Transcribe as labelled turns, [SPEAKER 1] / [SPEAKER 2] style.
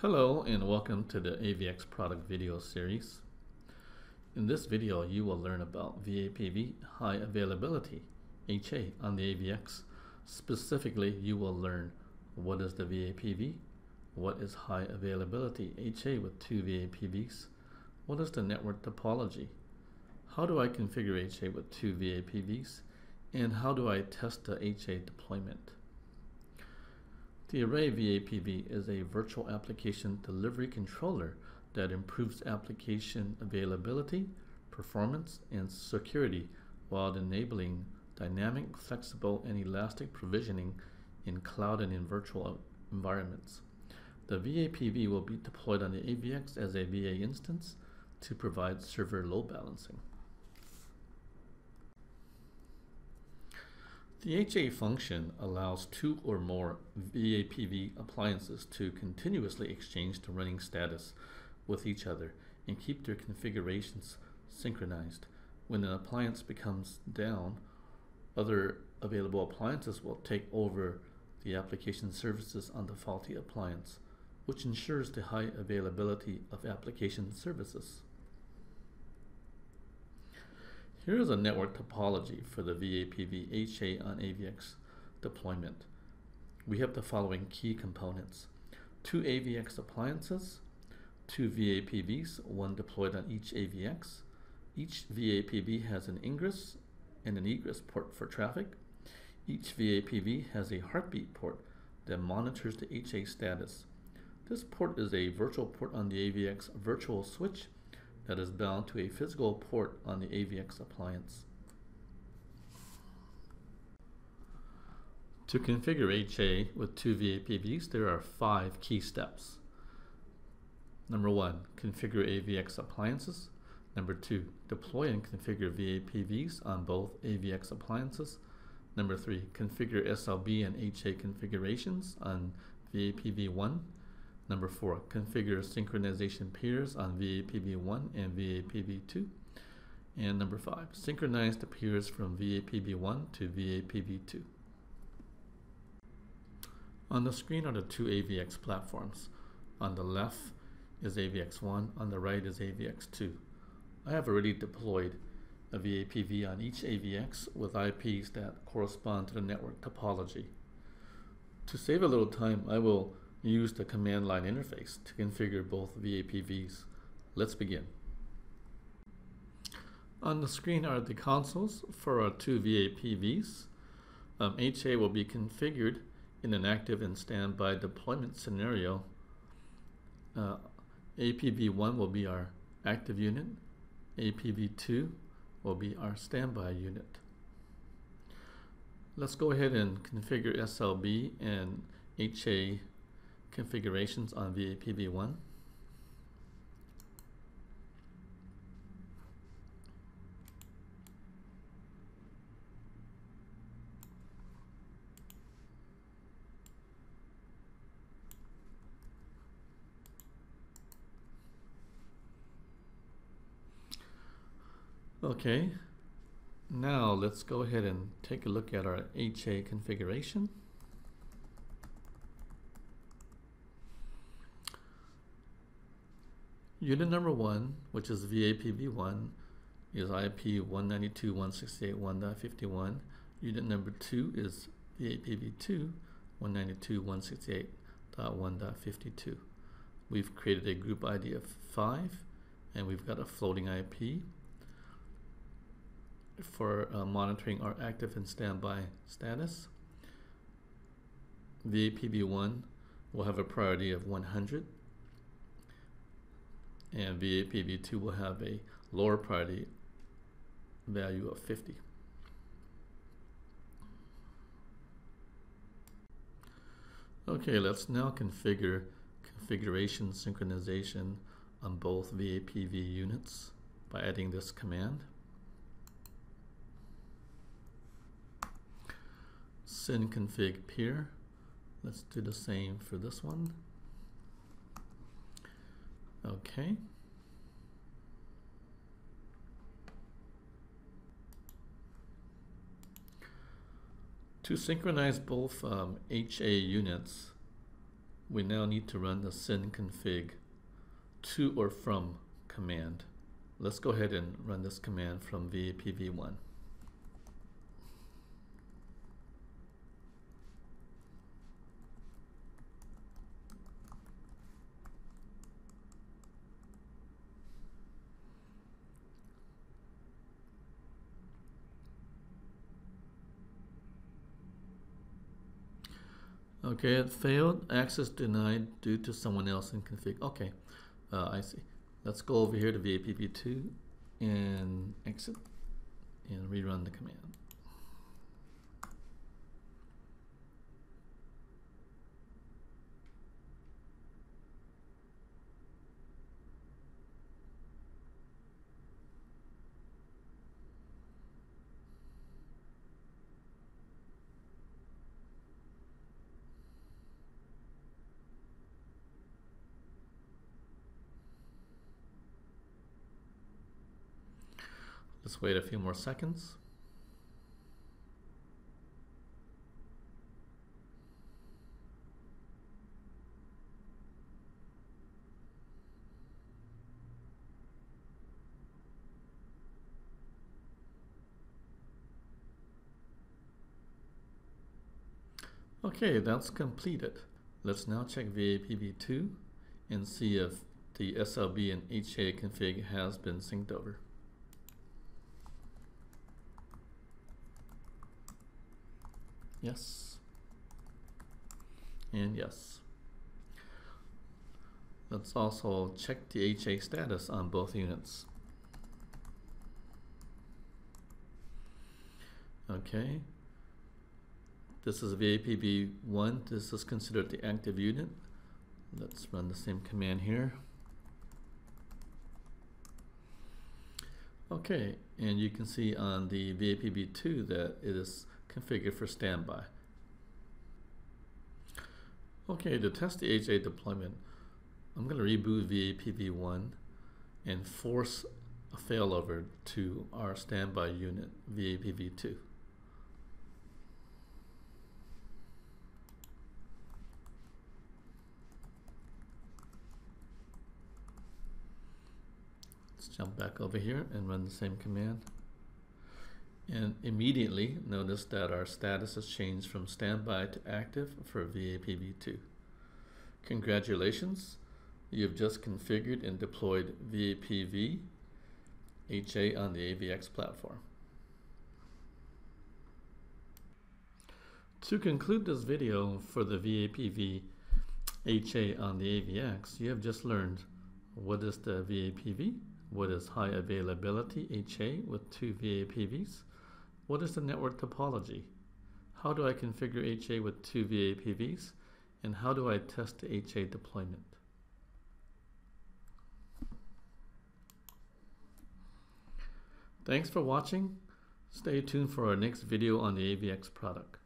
[SPEAKER 1] Hello and welcome to the AVX product video series. In this video you will learn about VAPV high availability HA on the AVX. Specifically you will learn what is the VAPV, what is high availability HA with two VAPVs, what is the network topology, how do I configure HA with two VAPVs, and how do I test the HA deployment. The Array VAPV is a virtual application delivery controller that improves application availability, performance, and security while enabling dynamic, flexible, and elastic provisioning in cloud and in virtual environments. The VAPV will be deployed on the AVX as a VA instance to provide server load balancing. The HA function allows two or more VAPV appliances to continuously exchange the running status with each other and keep their configurations synchronized. When an appliance becomes down, other available appliances will take over the application services on the faulty appliance, which ensures the high availability of application services. Here is a network topology for the VAPV HA on AVX deployment. We have the following key components. Two AVX appliances, two VAPVs, one deployed on each AVX. Each VAPV has an ingress and an egress port for traffic. Each VAPV has a heartbeat port that monitors the HA status. This port is a virtual port on the AVX virtual switch that is bound to a physical port on the AVX appliance. To configure HA with two VAPVs, there are five key steps. Number one, configure AVX appliances. Number two, deploy and configure VAPVs on both AVX appliances. Number three, configure SLB and HA configurations on VAPV1. Number four, configure synchronization peers on VAPV1 and VAPV2. And number five, synchronize the peers from VAPV1 to VAPV2. On the screen are the two AVX platforms. On the left is AVX1, on the right is AVX2. I have already deployed a VAPV on each AVX with IPs that correspond to the network topology. To save a little time, I will use the command line interface to configure both VAPVs. Let's begin. On the screen are the consoles for our two VAPVs. Um, HA will be configured in an active and standby deployment scenario. Uh, APV1 will be our active unit. APV2 will be our standby unit. Let's go ahead and configure SLB and HA configurations on VAPV1. Okay, now let's go ahead and take a look at our HA configuration. Unit number one, which is VAPV1, is IP 192.168.1.51. Unit number two is VAPV2, 192.168.1.52. We've created a group ID of 5, and we've got a floating IP for uh, monitoring our active and standby status. VAPV1 will have a priority of 100 and VAPV2 will have a lower priority value of 50. Okay, let's now configure configuration synchronization on both VAPV units by adding this command. synconfig peer. Let's do the same for this one. Okay. To synchronize both um, HA units, we now need to run the synconfig to or from command. Let's go ahead and run this command from VAPV1. Okay, it failed. Access denied due to someone else in config. Okay, uh, I see. Let's go over here to VAPV2 and exit and rerun the command. Let's wait a few more seconds. Okay, that's completed. Let's now check VAPV2 and see if the SLB and HA config has been synced over. Yes. And yes. Let's also check the HA status on both units. Okay. This is VAPV1, This is considered the active unit. Let's run the same command here. Okay, and you can see on the VAPV2 that it is configured for standby. Okay, to test the HA deployment, I'm going to reboot VAPV1 and force a failover to our standby unit, VAPV2. Let's jump back over here and run the same command. And immediately notice that our status has changed from standby to active for VAPV2. Congratulations, you've just configured and deployed VAPV HA on the AVX platform. To conclude this video for the VAPV HA on the AVX, you have just learned what is the VAPV, what is high availability HA with two VAPVs, what is the network topology? How do I configure HA with two VAPVs? And how do I test the HA deployment? Thanks for watching. Stay tuned for our next video on the AVX product.